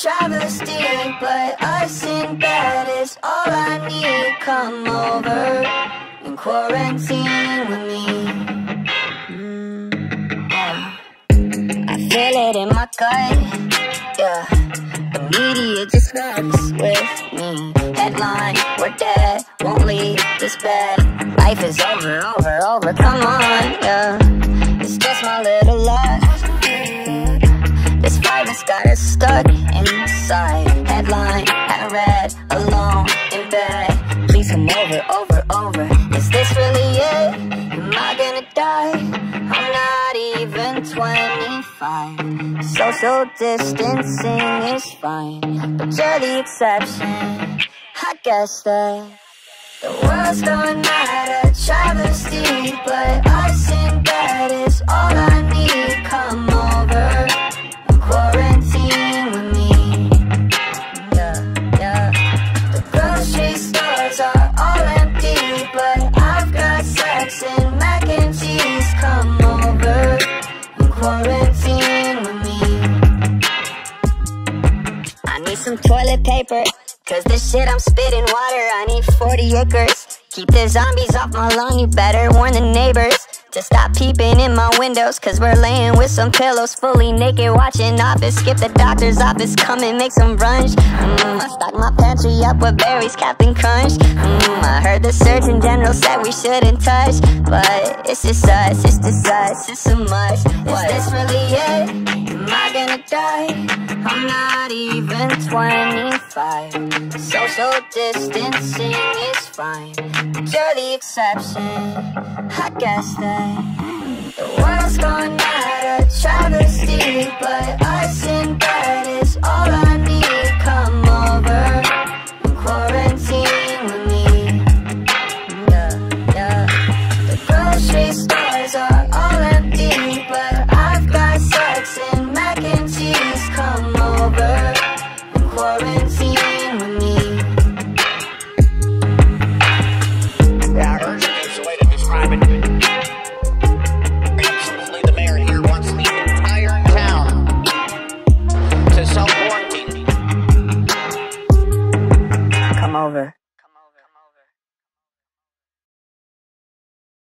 travesty, but us in bed is all I need. Come over and quarantine with me. Mm. I feel it in my gut, yeah. The media just with me. Headline, we're dead, won't leave this bed. Life is over, over, over, come on, yeah. Got us stuck inside. Headline, I read, alone in bed. Please come over, over, over. Is this really it? Am I gonna die? I'm not even 25. Social distancing is fine, but you're the exception. I guess that the world's going mad, a travesty, need some toilet paper. Cause this shit I'm spitting water, I need 40 acres. Keep the zombies off my lawn, you better warn the neighbors to stop peeping in my windows. Cause we're laying with some pillows, fully naked, watching Office. Skip the doctor's office, come and make some brunch. Mm, I stock my pantry up with berries, Captain Crunch. Mm, I heard the Surgeon General said we shouldn't touch. But it's just us, it's just us, it's a must. Is this really it? Am I gonna die? I'm not even 25. Social distancing is fine. But you're the exception. I guess that the world's gone mad, a travesty. But us in and